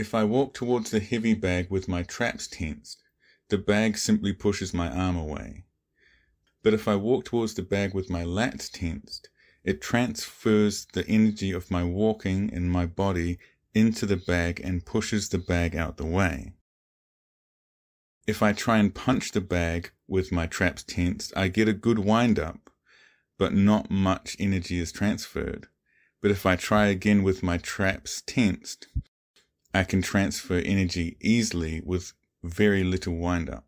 If I walk towards the heavy bag with my traps tensed, the bag simply pushes my arm away. But if I walk towards the bag with my lats tensed, it transfers the energy of my walking in my body into the bag and pushes the bag out the way. If I try and punch the bag with my traps tensed, I get a good wind up, but not much energy is transferred. But if I try again with my traps tensed, I can transfer energy easily with very little wind up.